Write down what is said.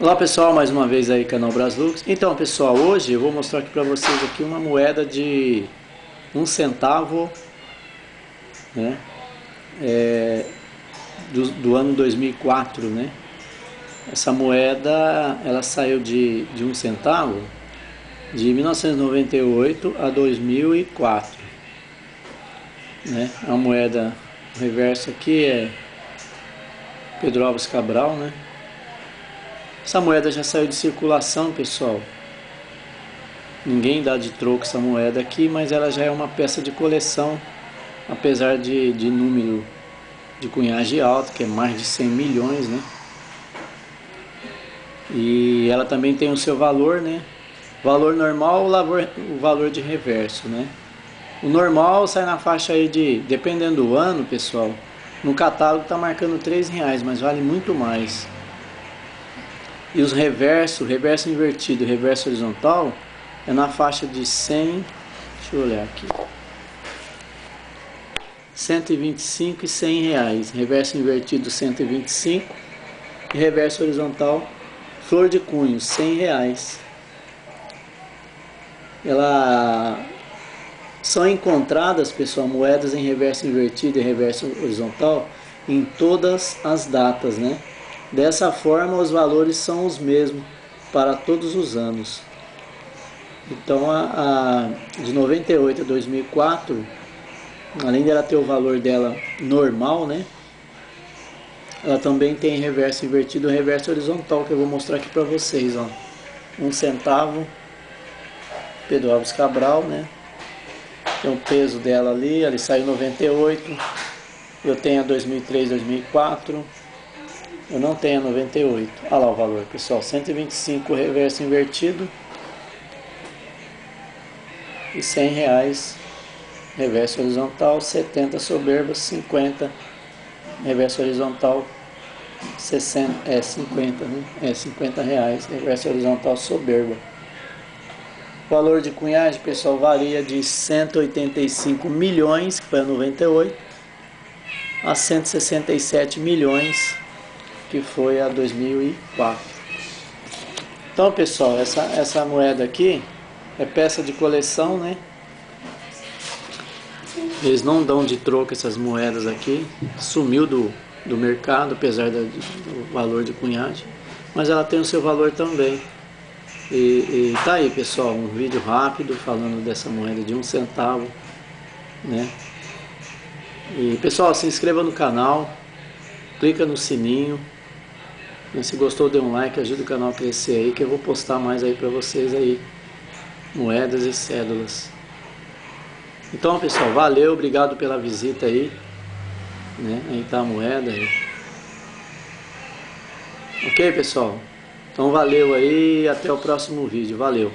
Olá pessoal, mais uma vez aí canal Braslux. Então pessoal, hoje eu vou mostrar aqui para vocês aqui uma moeda de um centavo, né, é, do, do, ano 2004, né. Essa moeda, ela saiu de, de um centavo de 1998 a 2004, né. A moeda reverso aqui é Pedro Alves Cabral, né. Essa moeda já saiu de circulação, pessoal. Ninguém dá de troco essa moeda aqui, mas ela já é uma peça de coleção, apesar de, de número de cunhagem alto, que é mais de 100 milhões, né? E ela também tem o seu valor, né? Valor normal, o valor de reverso, né? O normal sai na faixa aí de, dependendo do ano, pessoal, no catálogo tá marcando 3 reais, mas vale muito mais. E os reverso, reverso invertido, reverso horizontal, é na faixa de 100, deixa eu olhar aqui, 125 e 100 reais. Reverso invertido 125 e reverso horizontal flor de cunho 100 reais. Ela são encontradas, pessoal, moedas em reverso invertido e reverso horizontal em todas as datas, né? Dessa forma, os valores são os mesmos para todos os anos. Então, a, a de 98 a 2004, além dela ter o valor dela normal, né? Ela também tem reverso invertido reverso horizontal, que eu vou mostrar aqui para vocês, ó. Um centavo, Pedro Alves Cabral, né? Tem o peso dela ali, ali saiu 98. Eu tenho a 2003, 2004. Eu não tenho a 98. Olha lá o valor, pessoal. 125 reverso invertido. E 100 reais reverso horizontal. 70 soberba. 50 reverso horizontal. 60, é 50, né? É 50 reais reverso horizontal soberba. O valor de cunhagem, pessoal, varia de 185 milhões, que foi a 98, a 167 milhões que foi a 2004. Então, pessoal, essa, essa moeda aqui é peça de coleção, né? Eles não dão de troco essas moedas aqui. Sumiu do, do mercado, apesar do valor de cunhagem. Mas ela tem o seu valor também. E, e tá aí, pessoal, um vídeo rápido falando dessa moeda de um centavo, né? E pessoal, se inscreva no canal, clica no sininho se gostou, dê um like, ajuda o canal a crescer aí, que eu vou postar mais aí pra vocês aí. Moedas e cédulas. Então, pessoal, valeu, obrigado pela visita aí. Né? Aí tá a moeda aí. Ok, pessoal? Então valeu aí até o próximo vídeo. Valeu!